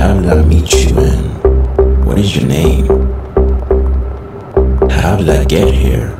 How did I meet you and what is your name? How did I get here?